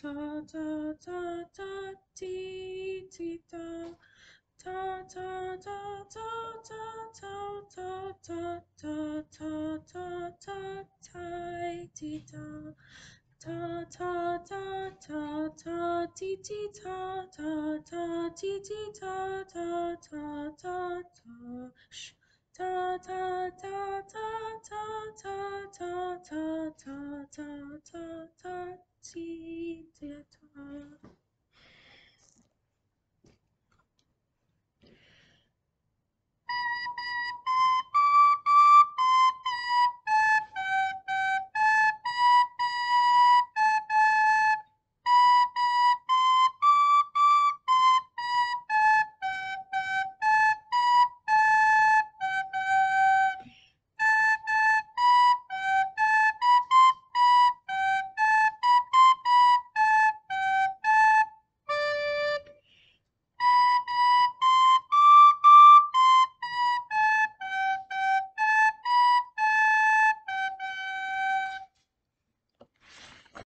ta ta ta ta ti ti ta ta ta ta ta ta ta ta ta ta ta ta ta ta ti ta ta ta ta ta ta ti ti ta ta ta ti ti ta ta ta ta ta ta ta ta ta ta ta ta ti te